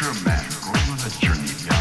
future man going on a journey